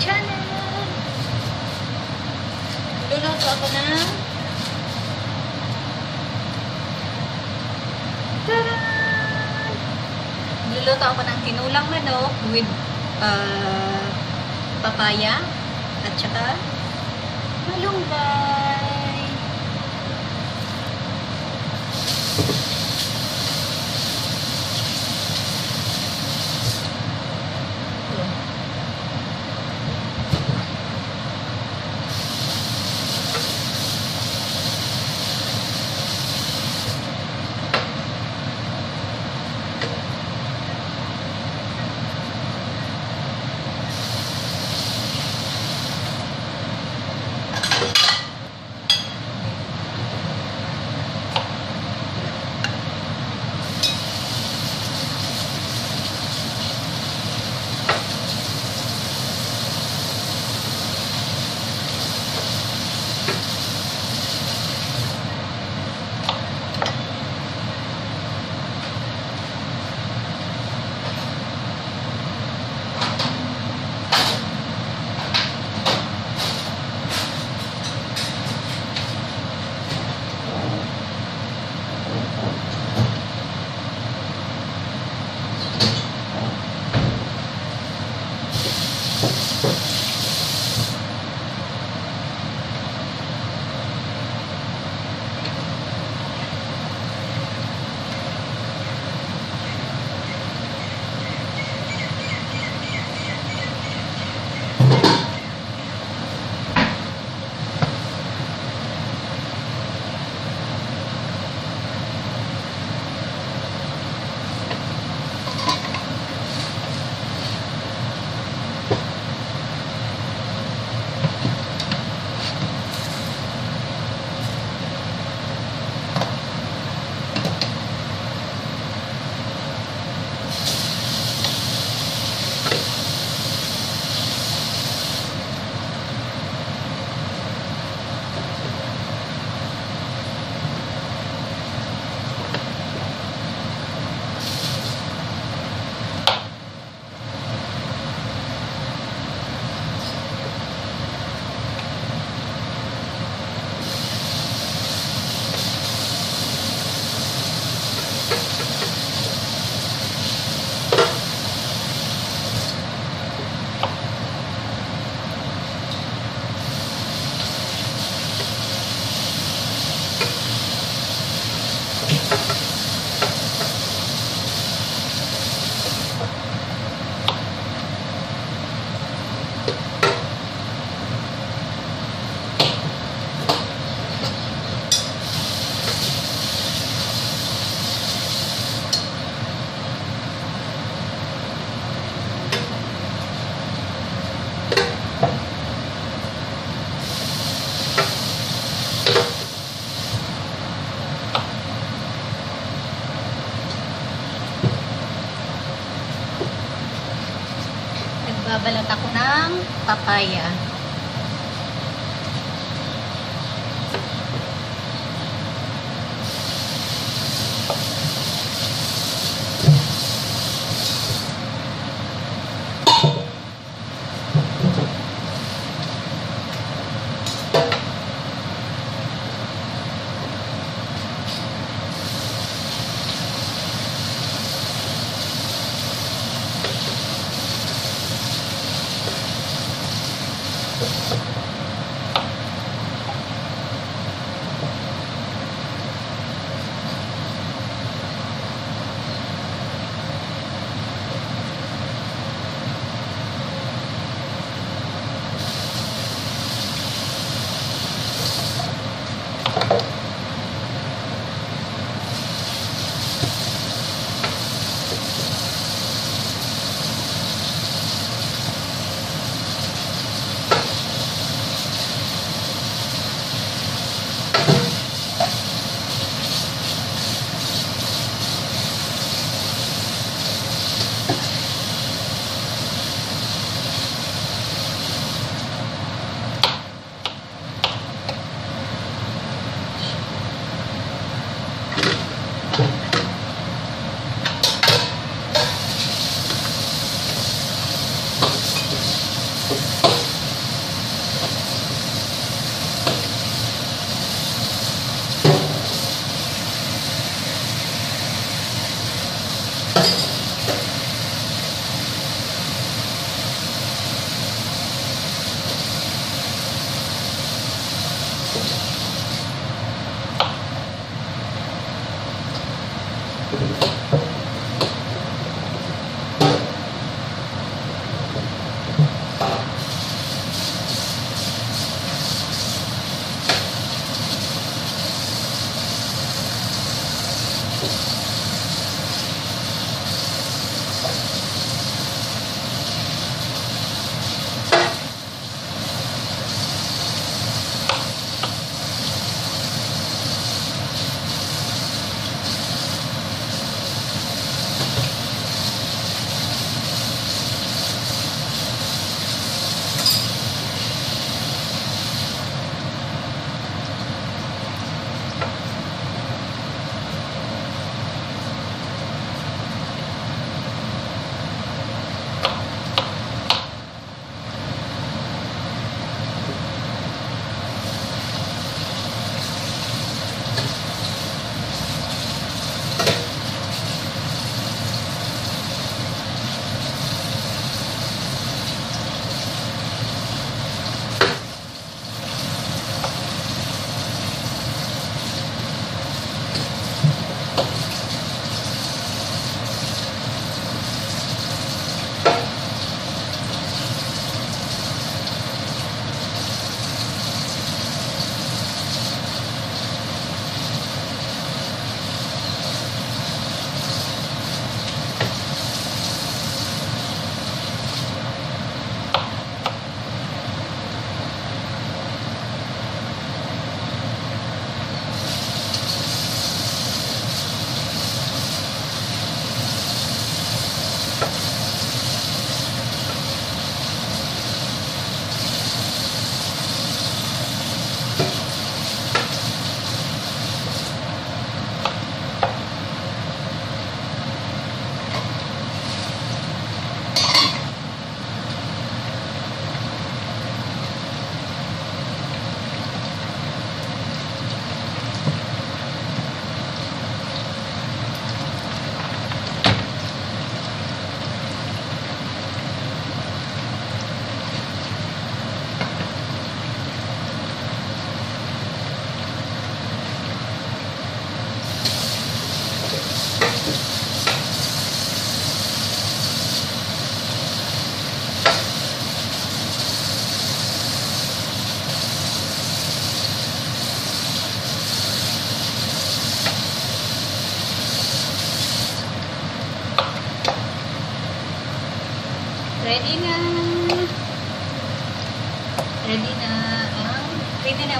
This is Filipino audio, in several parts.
channel. Luluto ako ng Taran! Luluto ako ng tinulang manok with uh, papaya at saka malunggay. Papaya.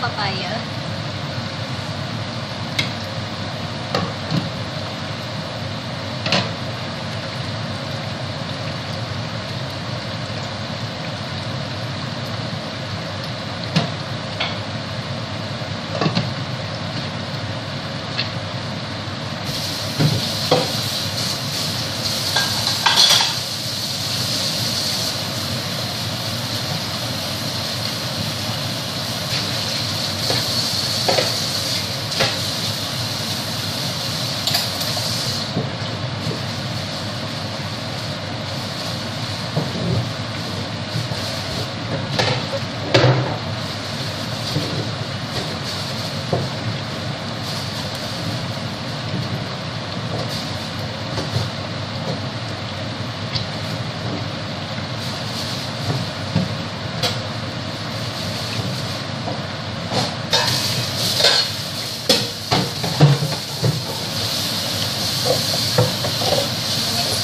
Papaya.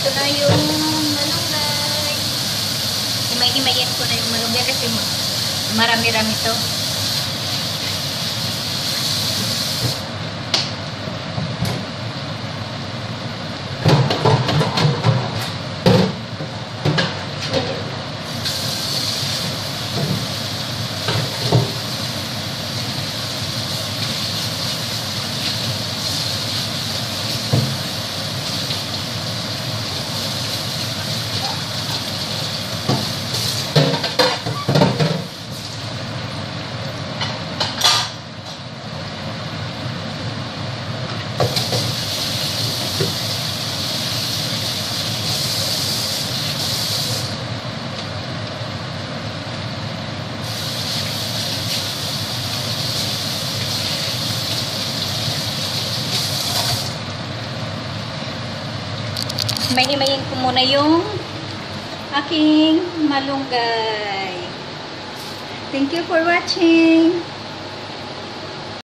Ito na yung malunggay. Himay-himayin ko na yung malunggay kasi ma- marami-rami to. Himay-himayin ko muna yung aking malunggay. Thank you for watching.